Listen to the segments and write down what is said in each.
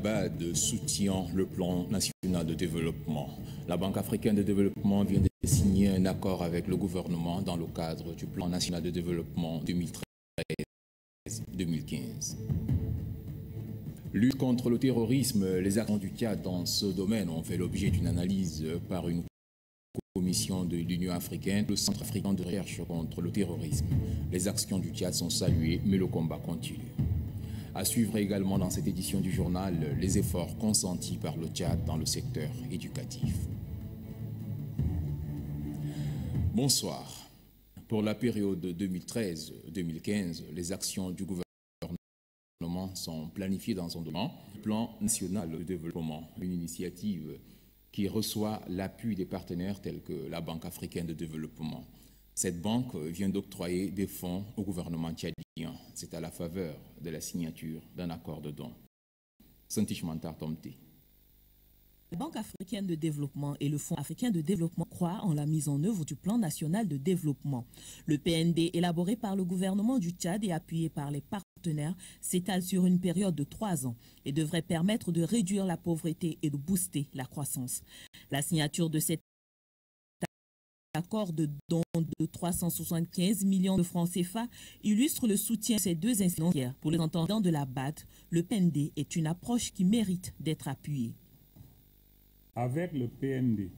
BAD soutient le plan national de développement. La Banque africaine de développement vient de signer un accord avec le gouvernement dans le cadre du plan national de développement 2013-2015. Lutte contre le terrorisme, les actions du Tchad dans ce domaine ont fait l'objet d'une analyse par une de l'Union africaine, le Centre africain de recherche contre le terrorisme. Les actions du Tchad sont saluées, mais le combat continue. À suivre également dans cette édition du journal les efforts consentis par le Tchad dans le secteur éducatif. Bonsoir. Pour la période 2013-2015, les actions du gouvernement sont planifiées dans un domaine, plan national de développement, une initiative qui reçoit l'appui des partenaires tels que la Banque africaine de développement. Cette banque vient d'octroyer des fonds au gouvernement tchadien. C'est à la faveur de la signature d'un accord de don. Mantar. La Banque africaine de développement et le Fonds africain de développement croient en la mise en œuvre du plan national de développement. Le PND, élaboré par le gouvernement du Tchad et appuyé par les partenaires, s'étale sur une période de trois ans et devrait permettre de réduire la pauvreté et de booster la croissance. La signature de cet L'accord de don de 375 millions de francs CFA illustre le soutien de ces deux incidents. Pour les entendants de la BAD, le PND est une approche qui mérite d'être appuyée. Avec le PND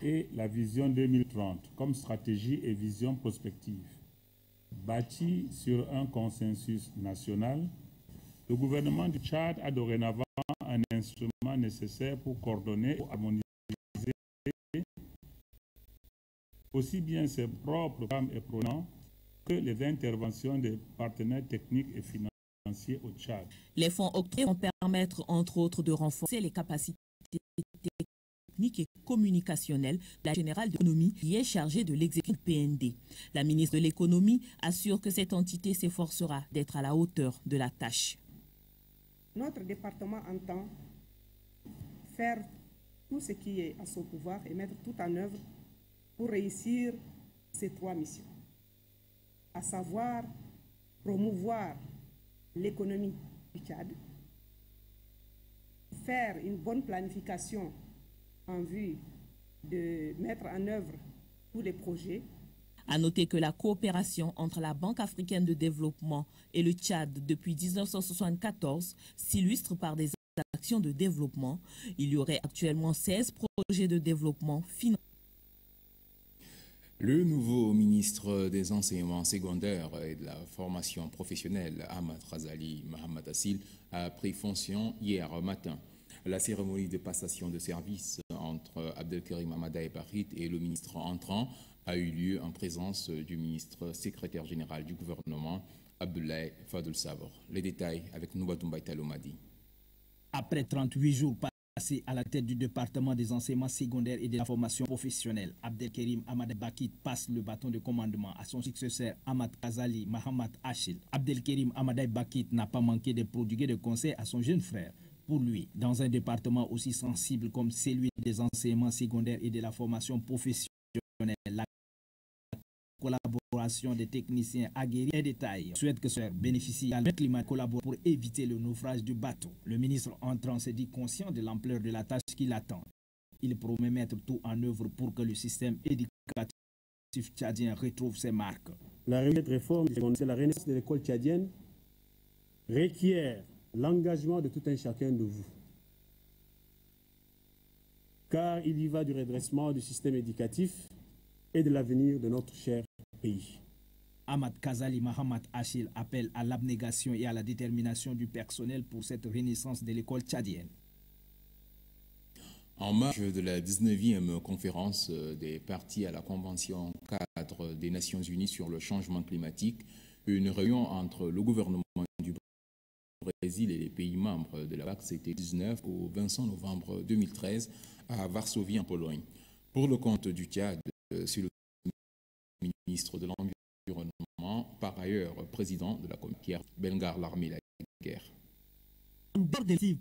et la vision 2030 comme stratégie et vision prospective, bâtie sur un consensus national, le gouvernement du Tchad a dorénavant un instrument nécessaire pour coordonner et harmoniser aussi bien ses propres femmes et prenants que les interventions des partenaires techniques et financiers au Tchad. Les fonds octroyés vont permettre, entre autres, de renforcer les capacités techniques et communicationnelles de la générale d'économie qui est chargée de l'exécutif PND. La ministre de l'économie assure que cette entité s'efforcera d'être à la hauteur de la tâche. Notre département entend faire tout ce qui est à son pouvoir et mettre tout en œuvre pour réussir ces trois missions, à savoir promouvoir l'économie du Tchad, faire une bonne planification en vue de mettre en œuvre tous les projets. À noter que la coopération entre la Banque africaine de développement et le Tchad depuis 1974 s'illustre par des actions de développement. Il y aurait actuellement 16 projets de développement financiers le nouveau ministre des enseignements secondaires et de la formation professionnelle, Ahmad Razali Mohamed Assil, a pris fonction hier matin. La cérémonie de passation de service entre Abdelkarim Ahmada Barit et le ministre entrant a eu lieu en présence du ministre secrétaire général du gouvernement, Abdoulaye Fadul Savor. Les détails avec Noubadoumbaï Talomadi. Après 38 jours Passé à la tête du département des enseignements secondaires et de la formation professionnelle, Abdelkerim Ahmad Bakit passe le bâton de commandement à son successeur Ahmad Kazali Mahamad Achil. Abdelkerim Ahmad Bakit n'a pas manqué de prodiguer de conseils à son jeune frère. Pour lui, dans un département aussi sensible comme celui des enseignements secondaires et de la formation professionnelle, la collaboration des techniciens aguerris et détails souhaite que ce bénéficie d'un climat collabore pour éviter le naufrage du bateau. Le ministre entrant s'est dit conscient de l'ampleur de la tâche qui l'attend. Il promet mettre tout en œuvre pour que le système éducatif tchadien retrouve ses marques. La réforme, c'est la renaissance de l'école tchadienne, requiert l'engagement de tout un chacun de vous. Car il y va du redressement du système éducatif et de l'avenir de notre cher pays. Ahmad Kazali Mahamad Achil appelle à l'abnégation et à la détermination du personnel pour cette renaissance de l'école tchadienne. En marge de la 19e conférence des partis à la Convention cadre des Nations Unies sur le changement climatique, une réunion entre le gouvernement Et les pays membres de la PAC, c'était 19 au 25 novembre 2013 à Varsovie en Pologne. Pour le compte du Tchad, c'est le ministre de l'Environnement, par ailleurs président de la commission Bengar l'armée la guerre.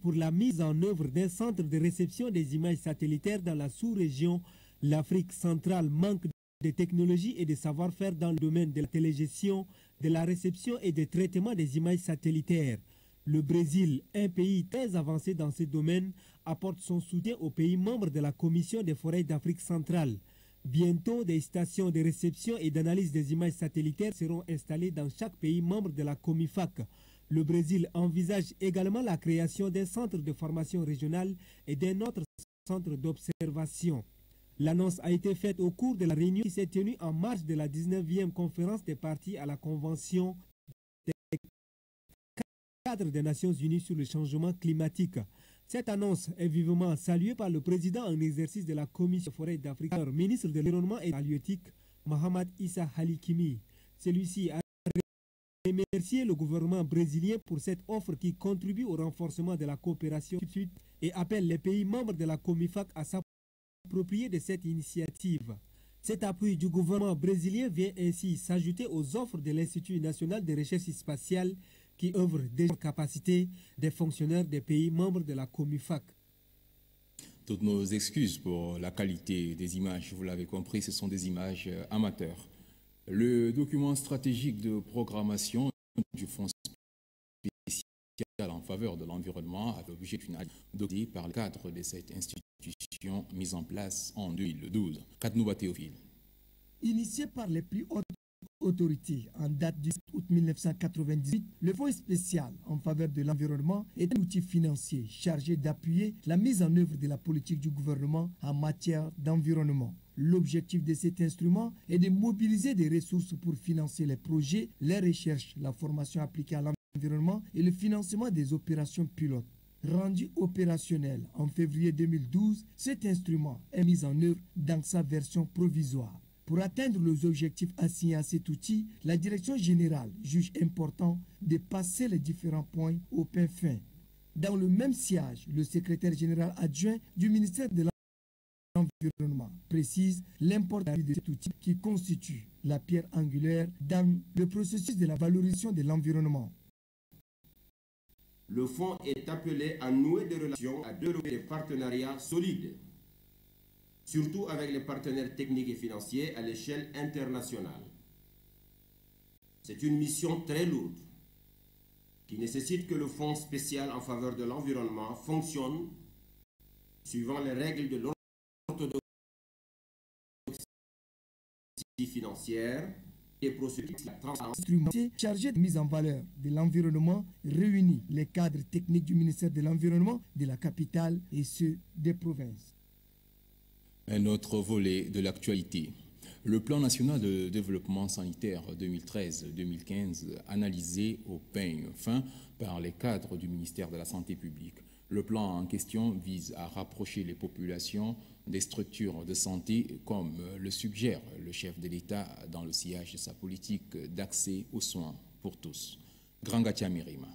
Pour la mise en œuvre d'un centre de réception des images satellitaires dans la sous-région, l'Afrique centrale manque des technologies et des savoir-faire dans le domaine de la télégestion, de la réception et des traitements des images satellitaires. Le Brésil, un pays très avancé dans ce domaine, apporte son soutien aux pays membres de la Commission des forêts d'Afrique centrale. Bientôt, des stations de réception et d'analyse des images satellitaires seront installées dans chaque pays membre de la COMIFAC. Le Brésil envisage également la création d'un centre de formation régional et d'un autre centre d'observation. L'annonce a été faite au cours de la réunion qui s'est tenue en marge de la 19e conférence des partis à la Convention cadres des Nations Unies sur le changement climatique. Cette annonce est vivement saluée par le président en exercice de la Commission forêt d'Afrique, ministre de l'Environnement et de l'Halieutique, Mohamed Issa Halikimi. Celui-ci a remercié le gouvernement brésilien pour cette offre qui contribue au renforcement de la coopération et appelle les pays membres de la COMIFAC à s'approprier de cette initiative. Cet appui du gouvernement brésilien vient ainsi s'ajouter aux offres de l'Institut national de recherche spatiale qui œuvre déjà capacité des fonctionnaires des pays membres de la COMIFAC. Toutes nos excuses pour la qualité des images, vous l'avez compris, ce sont des images euh, amateurs. Le document stratégique de programmation du Fonds spécial en faveur de l'environnement a l'objet d'une adoptée par le cadre de cette institution mise en place en 2012. Kadnouba Théophile. Initié par les plus hautes autorités en date du août 1998, le Fonds spécial en faveur de l'environnement est un outil financier chargé d'appuyer la mise en œuvre de la politique du gouvernement en matière d'environnement. L'objectif de cet instrument est de mobiliser des ressources pour financer les projets, les recherches, la formation appliquée à l'environnement et le financement des opérations pilotes. Rendu opérationnel en février 2012, cet instrument est mis en œuvre dans sa version provisoire. Pour atteindre les objectifs assignés à cet outil, la direction générale juge important de passer les différents points au pain fin. Dans le même siège, le secrétaire général adjoint du ministère de l'Environnement précise l'importance de cet outil qui constitue la pierre angulaire dans le processus de la valorisation de l'environnement. Le fonds est appelé à nouer des relations, à développer des partenariats solides surtout avec les partenaires techniques et financiers à l'échelle internationale. C'est une mission très lourde qui nécessite que le Fonds spécial en faveur de l'environnement fonctionne suivant les règles de l'orthodoxie financière et procédures de la transparence. chargé de mise en valeur de l'environnement réunit les cadres techniques du ministère de l'Environnement, de la capitale et ceux des provinces. Un autre volet de l'actualité. Le plan national de développement sanitaire 2013-2015 analysé au peigne fin par les cadres du ministère de la Santé publique. Le plan en question vise à rapprocher les populations des structures de santé comme le suggère le chef de l'État dans le sillage de sa politique d'accès aux soins pour tous. Grangatia Mirima.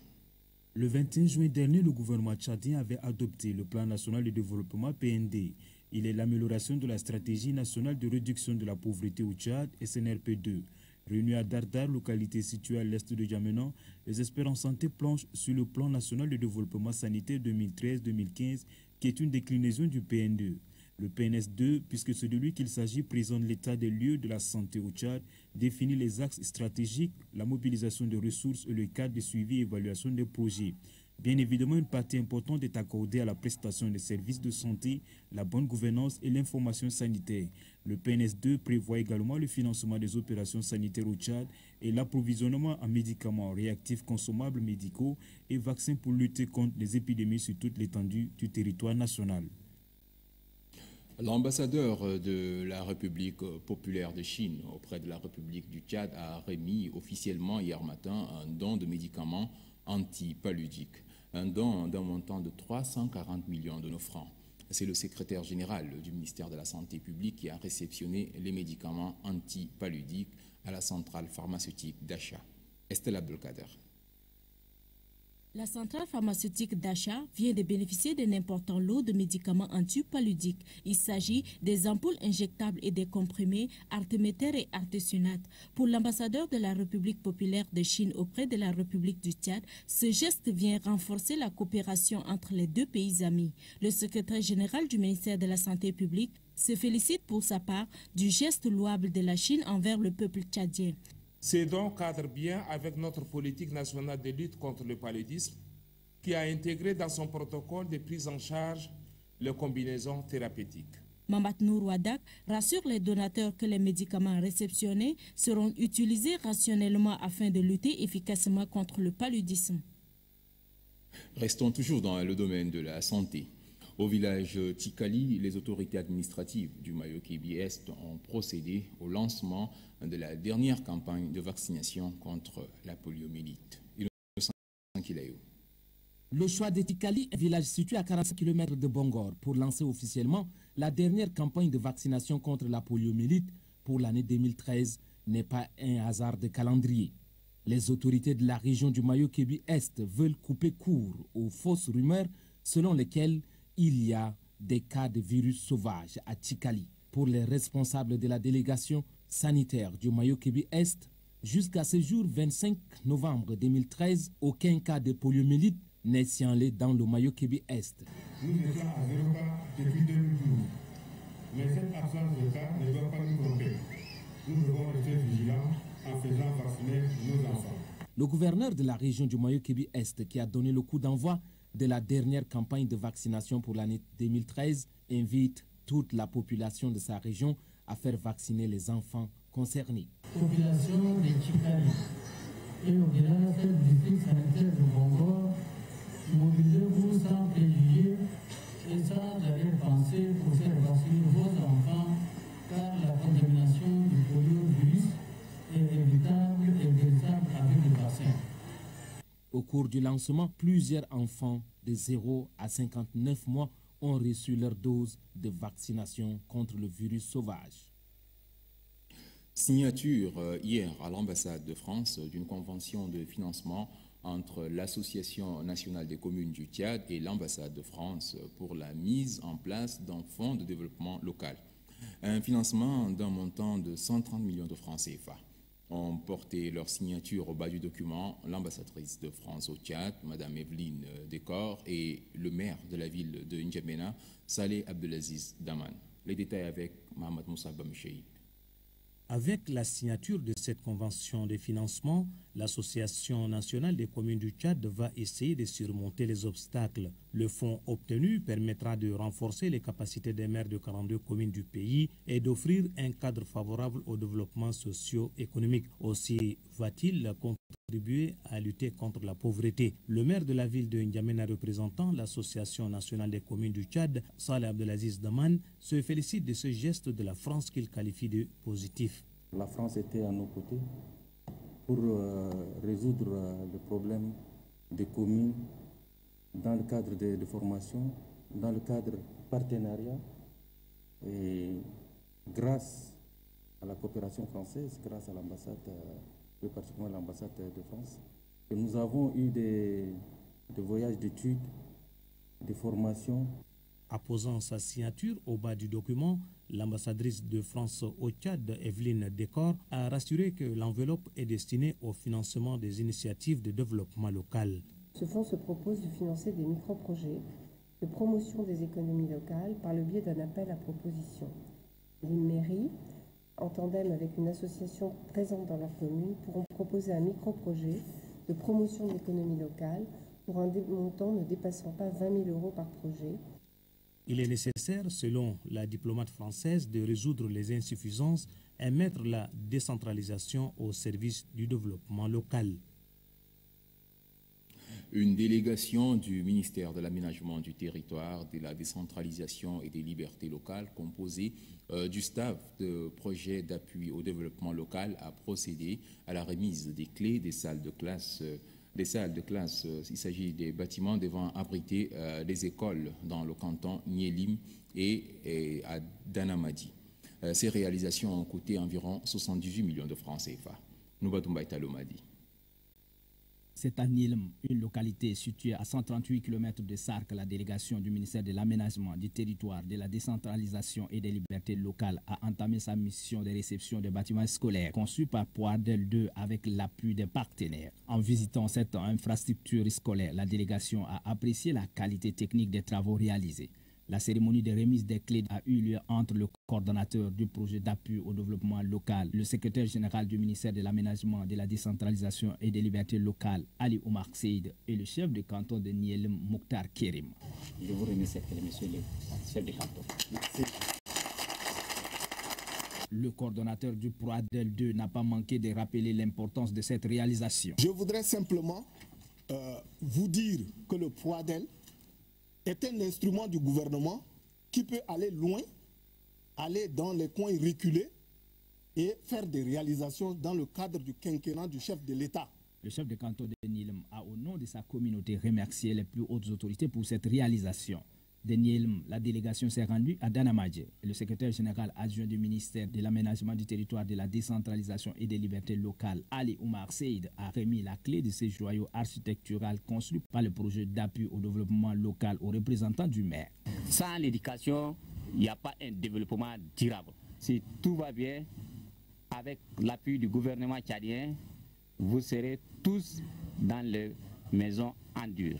Le 21 juin dernier, le gouvernement tchadien avait adopté le plan national de développement PND il est l'amélioration de la stratégie nationale de réduction de la pauvreté au Tchad, SNRP2. Réunis à Dardar, localité située à l'est de Djamenan, les experts en santé planchent sur le plan national de développement sanitaire 2013-2015, qui est une déclinaison du PN2. Le PNS2, puisque c'est de lui qu'il s'agit, présente l'état des lieux de la santé au Tchad, définit les axes stratégiques, la mobilisation de ressources et le cadre de suivi et évaluation des projets. Bien évidemment, une partie importante est accordée à la prestation des services de santé, la bonne gouvernance et l'information sanitaire. Le PNS2 prévoit également le financement des opérations sanitaires au Tchad et l'approvisionnement en médicaments réactifs consommables médicaux et vaccins pour lutter contre les épidémies sur toute l'étendue du territoire national. L'ambassadeur de la République populaire de Chine auprès de la République du Tchad a remis officiellement hier matin un don de médicaments antipaludiques un don d'un montant de 340 millions de nos francs. C'est le secrétaire général du ministère de la Santé publique qui a réceptionné les médicaments antipaludiques à la centrale pharmaceutique d'achat. Estelle Abdelkader. La centrale pharmaceutique d'achat vient de bénéficier d'un important lot de médicaments antipaludiques. Il s'agit des ampoules injectables et des comprimés artéméter et artesunate. Pour l'ambassadeur de la République populaire de Chine auprès de la République du Tchad, ce geste vient renforcer la coopération entre les deux pays amis. Le secrétaire général du ministère de la Santé publique se félicite pour sa part du geste louable de la Chine envers le peuple tchadien. C'est donc cadre bien avec notre politique nationale de lutte contre le paludisme qui a intégré dans son protocole de prise en charge les combinaisons thérapeutiques. Mambat Nourouadak rassure les donateurs que les médicaments réceptionnés seront utilisés rationnellement afin de lutter efficacement contre le paludisme. Restons toujours dans le domaine de la santé. Au village Tikali, les autorités administratives du Mayokibi Est ont procédé au lancement de la dernière campagne de vaccination contre la poliomyélite. Le choix de Tikali, un village situé à 45 km de Bongor, pour lancer officiellement la dernière campagne de vaccination contre la poliomyélite pour l'année 2013, n'est pas un hasard de calendrier. Les autorités de la région du Mayo-Kébi Est veulent couper court aux fausses rumeurs selon lesquelles il y a des cas de virus sauvages à Tikali. Pour les responsables de la délégation sanitaire du Mayo-Kébi Est, jusqu'à ce jour 25 novembre 2013, aucun cas de poliomyélite n'est signalé dans le Mayo-Kébi Est. Nous étions à zéro cas depuis 2012. Mais cette absence de cas ne doit pas nous tromper. Nous devons rester vigilants en faisant vacciner nos enfants. Le gouverneur de la région du Mayo-Kébi Est, qui a donné le coup d'envoi de la dernière campagne de vaccination pour l'année 2013, invite toute la population de sa région à faire vacciner les enfants concernés. Population de Chikali et au-delà celle du district de Bongor, mobilisez-vous sans préjugés et sans arrière-pensée pour faire vacciner vos enfants car la contamination du poliovirus est évitable et véritable avec le vaccin. Au cours du lancement, plusieurs enfants de 0 à 59 mois ont reçu leur dose de vaccination contre le virus sauvage. Signature hier à l'ambassade de France d'une convention de financement entre l'Association nationale des communes du Tchad et l'ambassade de France pour la mise en place d'un fonds de développement local. Un financement d'un montant de 130 millions de francs CFA ont porté leur signature au bas du document l'ambassadrice de France au Tchad, Mme Evelyne Décor, et le maire de la ville de N'Djamena, Saleh Abdelaziz Daman. Les détails avec Mohamed Moussa Bamcheï. Avec la signature de cette convention de financement, l'Association nationale des communes du Tchad va essayer de surmonter les obstacles. Le fonds obtenu permettra de renforcer les capacités des maires de 42 communes du pays et d'offrir un cadre favorable au développement socio-économique. Aussi va-t-il contribuer à lutter contre la pauvreté. Le maire de la ville de N'Djamena représentant l'Association nationale des communes du Tchad, Saleh Abdelaziz Daman, se félicite de ce geste de la France qu'il qualifie de positif. La France était à nos côtés pour euh, résoudre euh, le problème des communes dans le cadre de, de, formation, dans le cadre partenariat. Et grâce à la coopération française, grâce à l'ambassade, euh, plus particulièrement l'ambassade de France, nous avons eu des, des voyages d'études, des formations Apposant sa signature au bas du document, l'ambassadrice de France au Tchad, Evelyne Décor, a rassuré que l'enveloppe est destinée au financement des initiatives de développement local. Ce fonds se propose de financer des micro-projets de promotion des économies locales par le biais d'un appel à proposition. Les mairies, en tandem avec une association présente dans leur commune, pourront proposer un micro-projet de promotion de l'économie locale pour un montant ne dépassant pas 20 000 euros par projet il est nécessaire, selon la diplomate française, de résoudre les insuffisances et mettre la décentralisation au service du développement local. Une délégation du ministère de l'aménagement du territoire, de la décentralisation et des libertés locales, composée euh, du staff de projet d'appui au développement local, a procédé à la remise des clés des salles de classe. Euh, des salles de classe. Il s'agit des bâtiments devant abriter euh, des écoles dans le canton Nielim et, à Danamadi. Euh, ces réalisations ont coûté environ 78 millions de francs CFA. Noubatumba Italomadi. C'est à Nilm, une localité située à 138 km de Sark, la délégation du ministère de l'Aménagement du territoire, de la décentralisation et des libertés locales a entamé sa mission de réception des bâtiments scolaires conçus par Poardel 2 avec l'appui des partenaires. En visitant cette infrastructure scolaire, la délégation a apprécié la qualité technique des travaux réalisés. La cérémonie de remise des clés a eu lieu entre le coordonnateur du projet d'appui au développement local, le secrétaire général du ministère de l'Aménagement, de la décentralisation et des libertés locales, Ali Omar Seyd, et le chef de canton de Nielem, Mokhtar Kerim. Je vous remercie, monsieur le chef de canton. Le coordonnateur du PROADEL 2 n'a pas manqué de rappeler l'importance de cette réalisation. Je voudrais simplement euh, vous dire que le PROADEL est un instrument du gouvernement qui peut aller loin, aller dans les coins reculés et faire des réalisations dans le cadre du quinquennat du chef de l'État. Le chef de canton de Nilem a, au nom de sa communauté, remercié les plus hautes autorités pour cette réalisation. La délégation s'est rendue à Danamadje. Le secrétaire général adjoint du ministère de l'Aménagement du territoire, de la décentralisation et des libertés locales, Ali Oumar Seyd, a remis la clé de ces joyaux architectural construits par le projet d'appui au développement local aux représentants du maire. Sans l'éducation, il n'y a pas un développement durable. Si tout va bien, avec l'appui du gouvernement tchadien, vous serez tous dans les maisons en dur.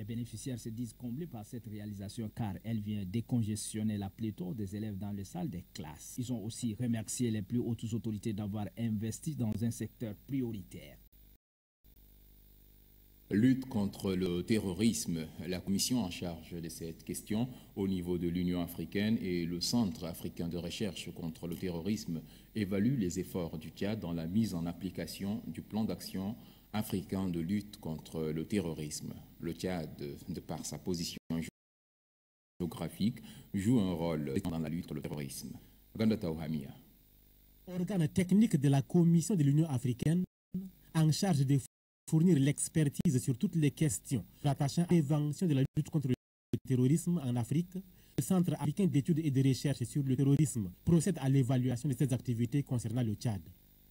Les bénéficiaires se disent comblés par cette réalisation car elle vient décongestionner la pléthore des élèves dans les salles des classes. Ils ont aussi remercié les plus hautes autorités d'avoir investi dans un secteur prioritaire. Lutte contre le terrorisme. La commission en charge de cette question au niveau de l'Union africaine et le Centre africain de recherche contre le terrorisme évaluent les efforts du Tchad dans la mise en application du plan d'action africain de lutte contre le terrorisme. Le Tchad, de par sa position géographique, joue un rôle dans la lutte contre le terrorisme. Organe technique de la Commission de l'Union africaine en charge de fournir l'expertise sur toutes les questions rattachant à prévention de la lutte contre le terrorisme en Afrique, le Centre africain d'études et de recherche sur le terrorisme procède à l'évaluation de ses activités concernant le Tchad.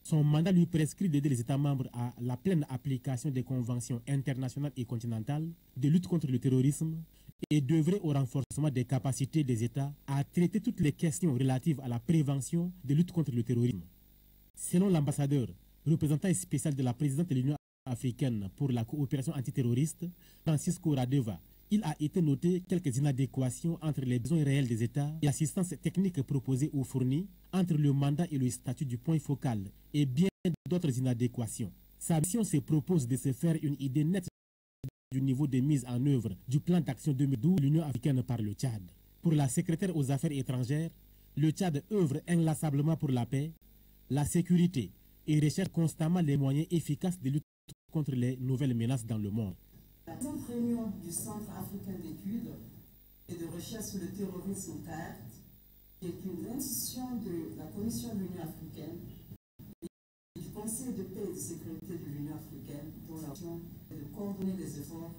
Son mandat lui prescrit d'aider les États membres à la pleine application des conventions internationales et continentales de lutte contre le terrorisme et d'œuvrer au renforcement des capacités des États à traiter toutes les questions relatives à la prévention de lutte contre le terrorisme. Selon l'ambassadeur, représentant spécial de la présidente de l'Union africaine pour la coopération antiterroriste, Francisco Radeva, il a été noté quelques inadéquations entre les besoins réels des États et l'assistance technique proposée ou fournie entre le mandat et le statut du point focal et bien d'autres inadéquations. Sa mission se propose de se faire une idée nette du niveau de mise en œuvre du plan d'action 2012 de l'Union africaine par le Tchad. Pour la secrétaire aux affaires étrangères, le Tchad œuvre inlassablement pour la paix, la sécurité et recherche constamment les moyens efficaces de lutte contre les nouvelles menaces dans le monde. La réunion du Centre africain d'études et de recherche sur le terrorisme CART, qui est une institution de la Commission de l'Union africaine et du Conseil de paix et de sécurité de l'Union africaine, dont la mission est de coordonner les efforts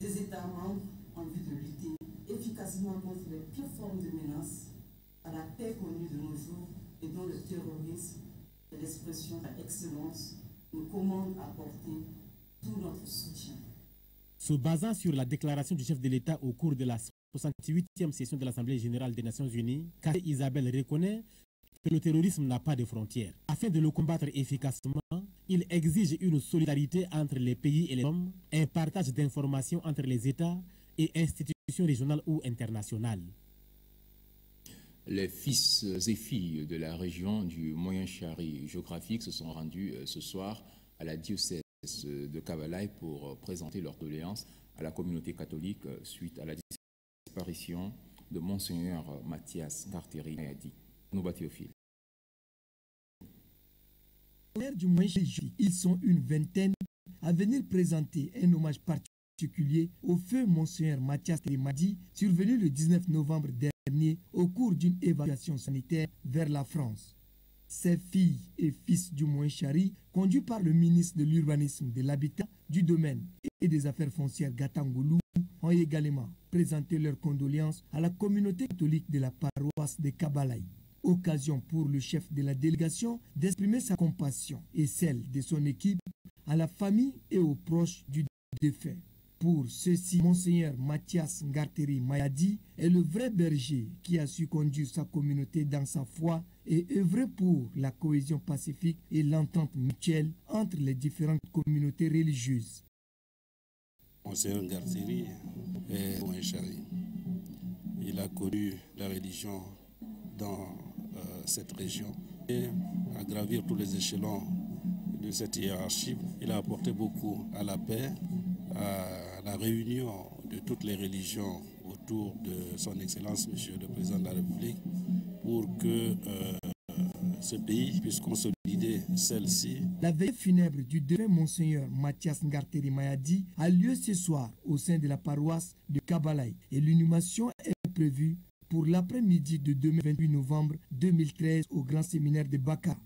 des États membres en vue de lutter efficacement contre les pires formes de menaces à la paix connue de nos jours et dont le terrorisme est l'expression par excellence nous commande à porter tout notre soutien. Se basant sur la déclaration du chef de l'État au cours de la 68e session de l'Assemblée générale des Nations unies, Kare Isabelle reconnaît que le terrorisme n'a pas de frontières. Afin de le combattre efficacement, il exige une solidarité entre les pays et les hommes, un partage d'informations entre les États et institutions régionales ou internationales. Les fils et filles de la région du Moyen-Chari géographique se sont rendus ce soir à la diocèse de Kabalai pour présenter leur doléance à la communauté catholique suite à la disparition de Monseigneur Mathias Carteri Mayadi. Noubatiophile. du ils sont une vingtaine à venir présenter un hommage particulier au feu Monseigneur Mathias Trimadi, survenu le 19 novembre dernier au cours d'une évacuation sanitaire vers la France. Ces filles et fils du Chari, conduits par le ministre de l'Urbanisme, de l'Habitat, du Domaine et des Affaires foncières Gatangoulou, ont également présenté leurs condoléances à la communauté catholique de la paroisse de Kabalaï. Occasion pour le chef de la délégation d'exprimer sa compassion et celle de son équipe à la famille et aux proches du défunt. Pour ceci, Monseigneur Mathias Ngarteri Mayadi est le vrai berger qui a su conduire sa communauté dans sa foi et œuvrer pour la cohésion pacifique et l'entente mutuelle entre les différentes communautés religieuses. Monseigneur Ngarteri est Chari. il a connu la religion dans cette région et à gravir tous les échelons de cette hiérarchie, il a apporté beaucoup à la paix, à la réunion de toutes les religions autour de son Excellence, Monsieur le Président de la République, pour que euh, ce pays puisse consolider celle-ci. La veille funèbre du défunt Monseigneur Mathias Ngarteri Mayadi a lieu ce soir au sein de la paroisse de Kabalaï et l'inhumation est prévue pour l'après-midi de 28 novembre 2013 au Grand Séminaire de Baka.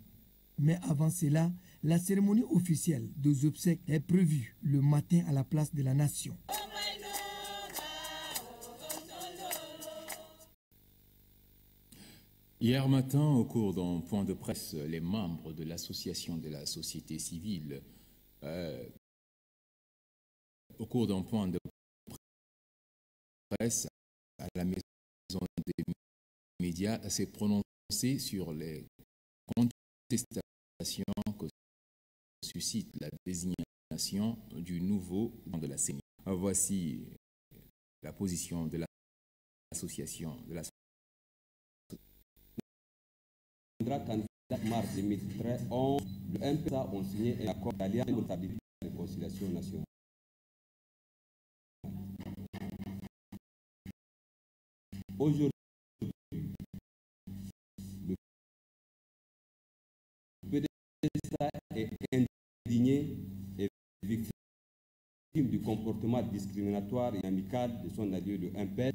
Mais avant cela, la cérémonie officielle des obsèques est prévue le matin à la place de la Nation. Hier matin, au cours d'un point de presse, les membres de l'association de la société civile, euh, au cours d'un point de presse à la maison des médias, s'est prononcé sur les contestations la désignation du nouveau de la CENI. Voici la position de l'association de la mars 2011, le MPSA ont signé un accord d'alliance de stabilité et réconciliation nationale. Aujourd'hui, indigné et victime du comportement discriminatoire et amical de son allié de MPS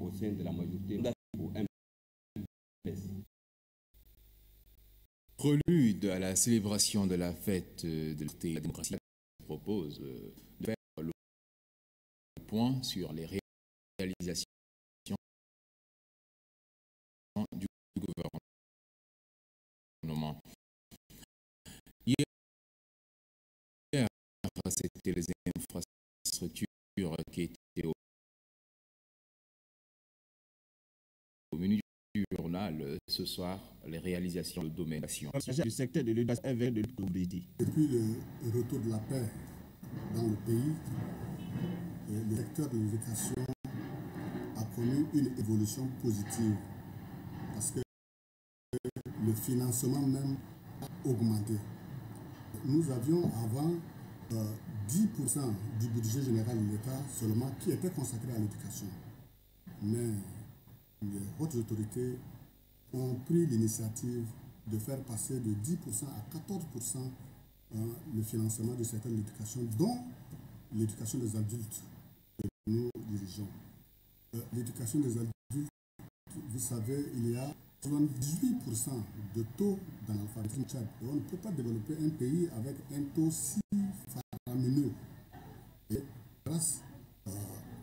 au sein de la majorité au MPS. Prélude à la célébration de la fête de la démocratie, propose de faire le point sur les réalisations c'était les infrastructures qui étaient au, au menu du journal. Ce soir, les réalisations de domaine du secteur de l'éducation et de. Depuis le retour de la paix dans le pays, le secteur de l'éducation a connu une évolution positive parce que le financement même a augmenté. Nous avions avant euh, 10% du budget général de l'État seulement qui était consacré à l'éducation. Mais les hautes autorités ont pris l'initiative de faire passer de 10% à 14% hein, le financement du secteur de l'éducation, dont l'éducation des adultes que nous dirigeons. Euh, l'éducation des adultes, vous savez, il y a 78% de taux d'analphabétisme Tchad. Et on ne peut pas développer un pays avec un taux si faramineux. Et grâce euh,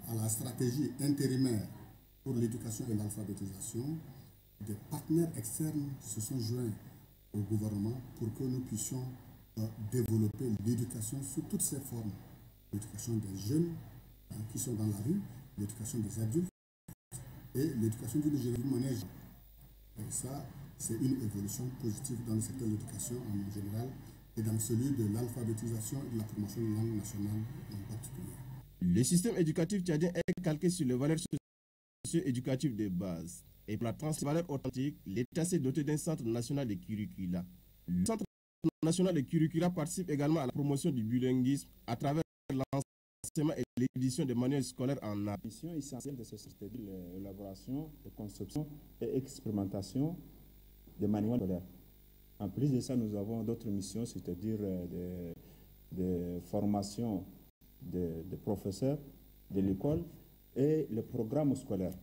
à la stratégie intérimaire pour l'éducation et l'alphabétisation, des partenaires externes se sont joints au gouvernement pour que nous puissions euh, développer l'éducation sous toutes ses formes. L'éducation des jeunes hein, qui sont dans la rue, l'éducation des adultes et l'éducation d'une manière et ça, c'est une évolution positive dans le secteur de l'éducation en général et dans celui de l'alphabétisation et de la promotion de la langue nationale en particulier. Le système éducatif tchadien est calqué sur les valeurs socio-éducatives de base. Et pour la transvaleur authentique, l'État s'est doté d'un centre national de curricula. Le centre national de curricula participe également à la promotion du bilinguisme à travers et l'édition des manuels scolaires en art. La mission essentielle de ce système, l'élaboration, la conception et expérimentation des manuels scolaires. En plus de ça, nous avons d'autres missions, c'est-à-dire des, des, formations des de professeurs de l'école et le programme scolaire.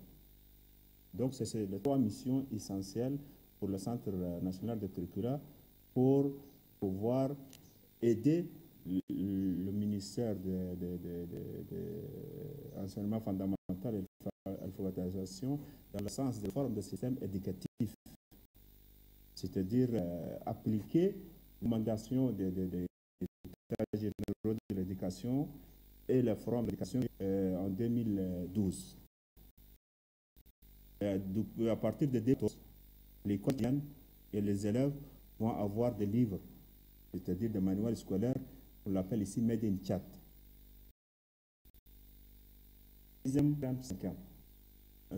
Donc, c'est les trois missions essentielles pour le Centre national de curricula pour pouvoir aider le ministère de, de, de, l'enseignement fondamental et de l'alphabétisation dans le sens de forme de système éducatif, c'est-à-dire euh, appliquer l'augmentation des de, généraux de l'éducation et la forme d'éducation euh, en 2012. Euh, à partir de 2012, l'école et les élèves vont avoir des livres, c'est-à-dire des manuels scolaires on l'appelle ici Made in Chat.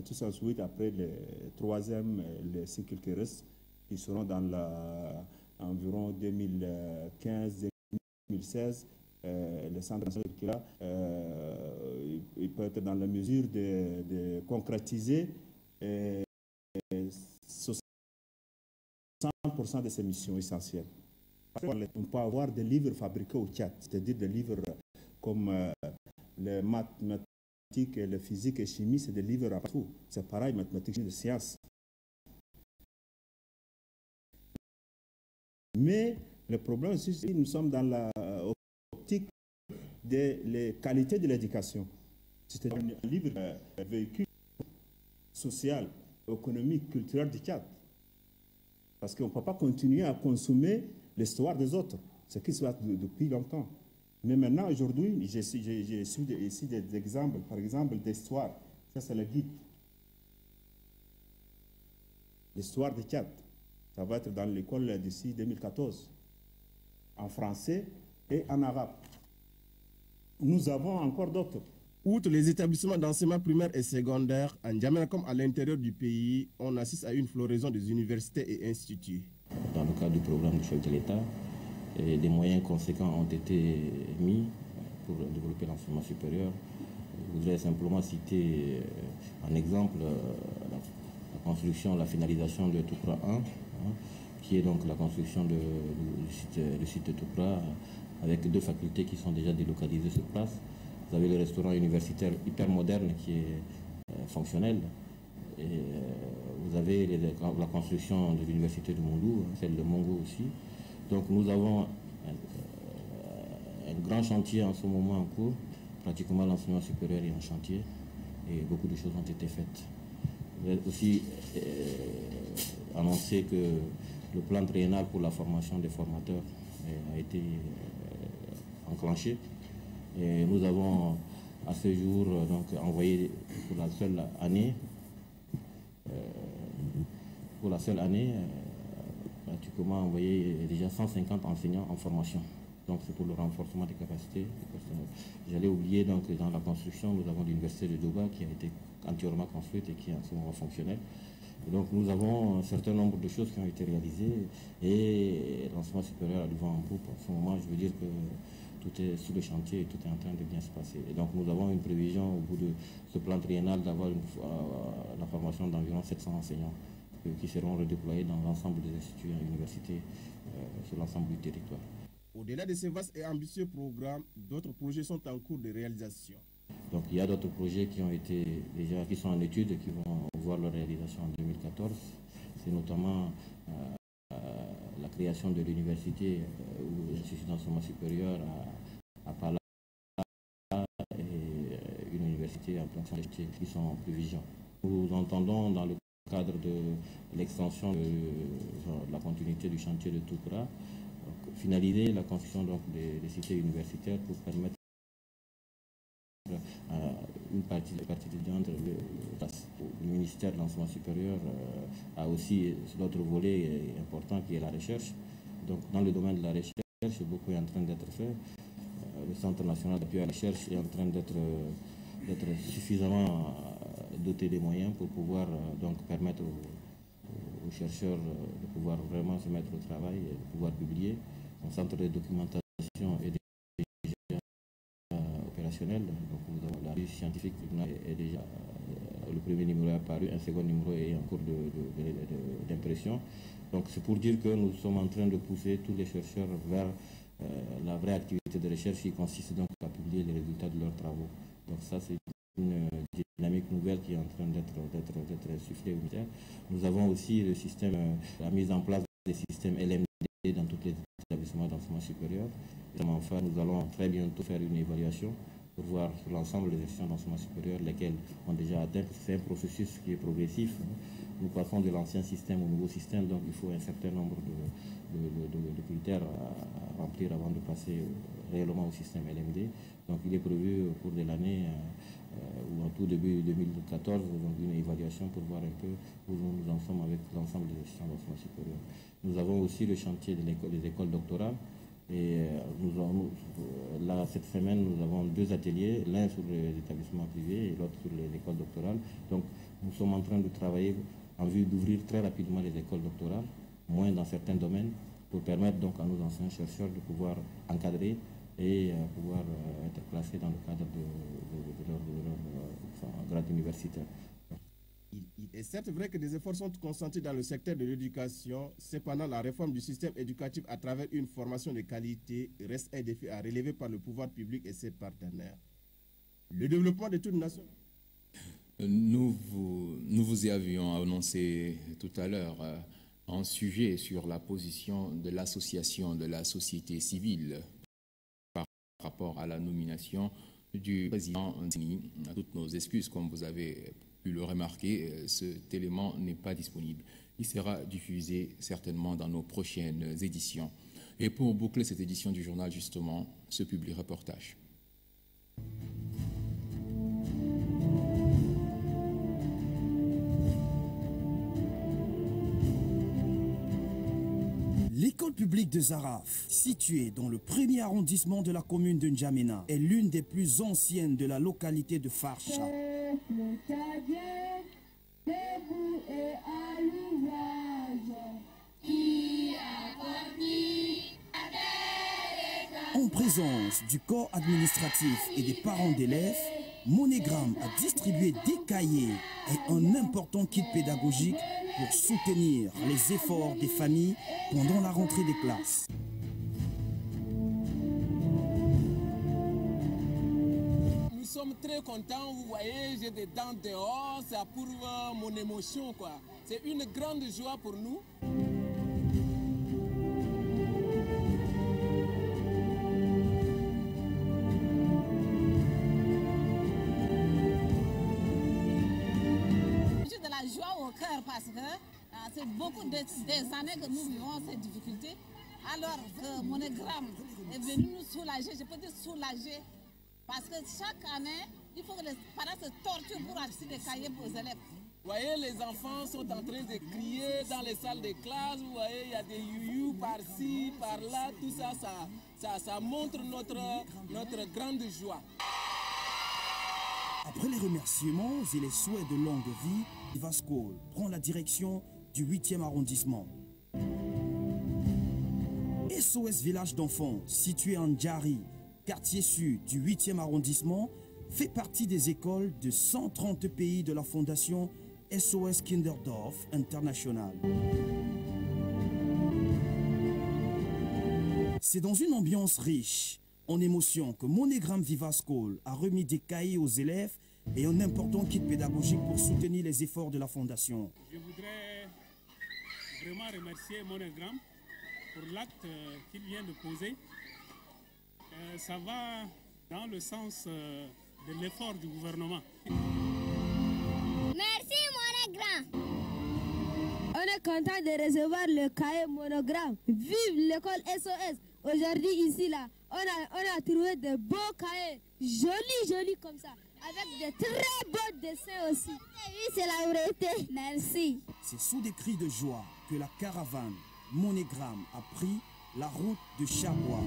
tout ça suite après le troisième, les cycles restent, qui seront dans la, environ 2015-2016. le centre qui là, il peut être dans la mesure de, de concrétiser 100% de ces missions essentielles. On peut avoir des livres fabriqués au Tchad, c'est-à-dire des livres comme euh, les mathématiques, la physique et chimie, c'est des livres à partout. C'est pareil, mathématiques et sciences. Mais le problème, c'est que nous sommes dans l'optique des qualités de l'éducation. C'est un livre, un euh, véhicule social, économique, culturel du Tchad. Parce qu'on ne peut pas continuer à consommer l'histoire des autres, ce qui se passe depuis longtemps. Mais maintenant, aujourd'hui, j'ai ici des exemples, par exemple, d'histoire. Ça, c'est le guide. L'histoire du Tchad. Ça va être dans l'école d'ici 2014, en français et en arabe. Nous avons encore d'autres. Outre les établissements d'enseignement primaire et secondaire, en Djamena comme à l'intérieur du pays, on assiste à une floraison des universités et instituts. Dans le cadre du programme du chef de l'État, des moyens conséquents ont été mis pour développer l'enseignement supérieur. Je voudrais simplement citer un exemple, euh, la, construction, la finalisation de Toukra 1, hein, qui est donc la construction du, site, de Toukra, avec deux facultés qui sont déjà délocalisées sur place. Vous avez le restaurant universitaire hyper moderne qui est euh, fonctionnel. Euh, vous avez la construction de l'université de Mondou, hein, celle de Mongo aussi. Donc nous avons un, euh, un, grand chantier en ce moment en cours. Pratiquement l'enseignement supérieur est en chantier et beaucoup de choses ont été faites. Vous avez aussi annoncé que le plan triennal pour la formation des formateurs a été enclenché. Et nous avons à ce jour donc, envoyé pour la seule année, euh, pour la seule année, euh, pratiquement envoyé déjà 150 enseignants en formation. Donc c'est pour le renforcement des capacités. J'allais oublier donc dans la construction, nous avons l'université de Doba qui a été entièrement construite et qui est en ce moment fonctionnelle. donc nous avons un certain nombre de choses qui ont été réalisées et l'enseignement supérieur a du vent en poupe. En ce moment, je veux dire que tout est sous le chantier et tout est en train de bien se passer. Et donc nous avons une prévision au bout de ce plan triennal d'avoir euh, la formation d'environ 700 enseignants qui seront redéployés dans l'ensemble des instituts et universités euh, sur l'ensemble du territoire. Au-delà de ces vastes et ambitieux programmes, d'autres projets sont en cours de réalisation. Donc il y a d'autres projets qui ont été déjà qui sont en étude et qui vont voir leur réalisation en 2014. C'est notamment la création de l'université ou l'institut d'enseignement supérieur à, à Pala et euh, une université en plein qui sont en prévision. Nous entendons dans le cadre de l'extension de, la continuité du chantier de Toukra, finaliser la construction donc, des, cités universitaires pour permettre à une partie des parties étudiantes, le, le, ministère de l'enseignement supérieur euh, a aussi l'autre volet important qui est la recherche. Donc dans le domaine de la recherche, beaucoup est en train d'être fait. Euh, le Centre national d'appui à la recherche est en train d'être suffisamment euh, doté des moyens pour pouvoir euh, donc permettre aux, chercheurs de pouvoir vraiment se mettre au travail et de pouvoir publier. Un centre de documentation est déjà opérationnel. Donc nous avons la revue scientifique est déjà le premier numéro est apparu, un second numéro est en cours d'impression. Donc c'est pour dire que nous sommes en train de pousser tous les chercheurs vers euh, la vraie activité de recherche qui consiste donc à publier les résultats de leurs travaux. Donc ça c'est une dynamique nouvelle qui est en train d'être insufflée au ministère. Nous avons aussi le système, euh, la mise en place des systèmes LMD dans tous les établissements d'enseignement supérieur. Enfin, nous allons très bientôt faire une évaluation pour voir sur l'ensemble des institutions d'enseignement supérieur lesquelles ont déjà atteint. C'est un processus qui est progressif. Nous passons de l'ancien système au nouveau système, donc il faut un certain nombre de, critères à, remplir avant de passer réellement au système LMD. Donc il est prévu au cours de l'année euh, ou en tout début 2014 donc une évaluation pour voir un peu où nous en sommes avec l'ensemble des institutions d'enseignement supérieur. Nous avons aussi le chantier des écoles doctorales Et euh, nous avons, euh, là, cette semaine, nous avons deux ateliers, l'un sur les établissements privés et l'autre sur les écoles doctorales. Donc, nous sommes en train de travailler en vue d'ouvrir très rapidement les écoles doctorales, moins dans certains domaines, pour permettre donc à nos anciens chercheurs de pouvoir encadrer et euh, pouvoir être placés dans le cadre de, leur, grade universitaire. Il est certes vrai que des efforts sont consentis dans le secteur de l'éducation. Cependant, la réforme du système éducatif à travers une formation de qualité reste un défi à relever par le pouvoir public et ses partenaires. Le développement de toute nation. Nous vous, nous vous y avions annoncé tout à l'heure euh, un sujet sur la position de l'association de la société civile rapport à la nomination du président Toutes nos excuses, comme vous avez le remarquer, euh, cet élément n'est pas disponible. Il sera diffusé certainement dans nos prochaines éditions. Et pour boucler cette édition du journal, justement, ce public reportage. L'école publique de Zaraf, située dans le premier arrondissement de la commune de N'Djamena, est l'une des plus anciennes de la localité de Farcha. En présence du corps administratif et des parents d'élèves, Monégramme a distribué des cahiers et un important kit pédagogique pour soutenir les efforts des familles pendant la rentrée des classes. Nous sommes très contents, vous voyez, j'ai des dents dehors, ça pour mon émotion. C'est une grande joie pour nous. Euh, beaucoup des, années que nous vivons ces difficultés. Alors que Monogramme est venu nous soulager, je peux dire soulager, parce que chaque année, il faut que les parents se torturent pour acheter des cahiers pour les élèves. Vous voyez, les enfants sont en train de crier dans les salles de classe. Vous voyez, il y a des youyou par-ci, par-là. Tout ça ça, ça, montre notre, notre grande joie. Après les remerciements et les souhaits de longue vie, Vasco prend la direction du 8e arrondissement. SOS Village d'enfants, situé en Djari, quartier sud du 8e arrondissement, fait partie des écoles de 130 pays de la fondation SOS Kinderdorf International. C'est dans une ambiance riche en émotions que Monogramme Vivascol a remis des cahiers aux élèves et un important kit pédagogique pour soutenir les efforts de la Fondation. Je voudrais vraiment remercier Monogramme pour l'acte euh, qu'il vient de poser. Euh, ça va dans le sens euh, de l'effort du gouvernement. Merci Monogramme. On est content de recevoir le cahier monogramme. Vive l'école SOS. Aujourd'hui ici là, on a, on a trouvé de beaux cahiers, jolis, jolis comme ça avec de très beaux dessins aussi. Oui, c'est la vérité. Merci. C'est sous des cris de joie que la caravane Monogramme a pris la route de Chabois.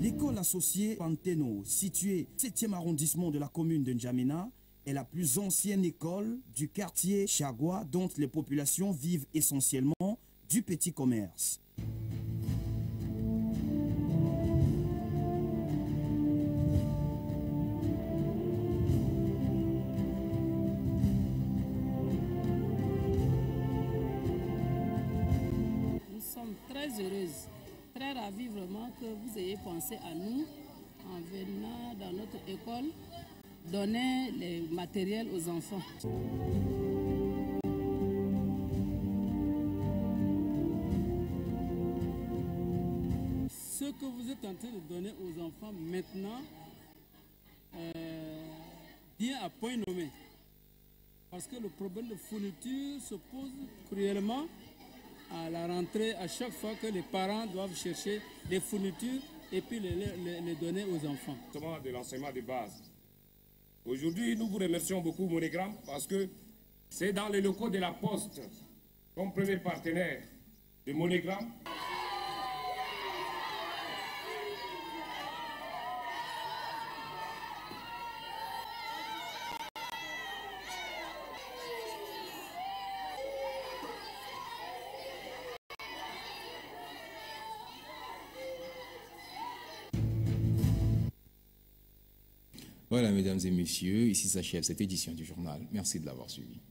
L'école associée Panteno, située au 7e arrondissement de la commune de N'Djamena, est la plus ancienne école du quartier Chagua dont les populations vivent essentiellement du petit commerce. Très ravie vraiment que vous ayez pensé à nous en venant dans notre école donner les matériels aux enfants. Ce que vous êtes en train de donner aux enfants maintenant euh, vient à point nommé. Parce que le problème de fourniture se pose cruellement à la rentrée à chaque fois que les parents doivent chercher des fournitures et puis les, donner aux enfants. De l'enseignement de base. Aujourd'hui, nous vous remercions beaucoup, Monogramme, parce que c'est dans les locaux de la Poste, comme premier partenaire de Monogramme, Voilà, mesdames et messieurs, ici s'achève cette édition du journal. Merci de l'avoir suivi.